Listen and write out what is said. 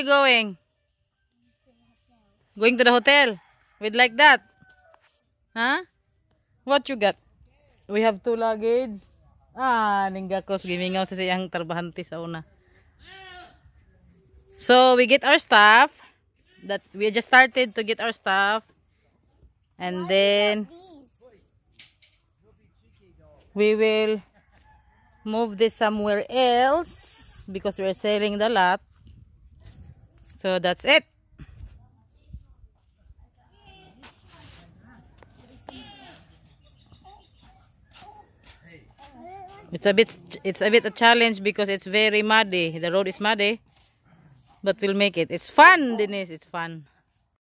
you going? Going to the hotel? With like that? Huh? What you got? We have two luggage. Ah, ningga cross gimingaw sa siyang trabahante sa una. So, we get our stuff. That we just started to get our stuff. And then we will move this somewhere else because we're selling the lot. So that's it. It's a bit it's a bit a challenge because it's very muddy. The road is muddy. But we'll make it. It's fun, Denise. It's fun.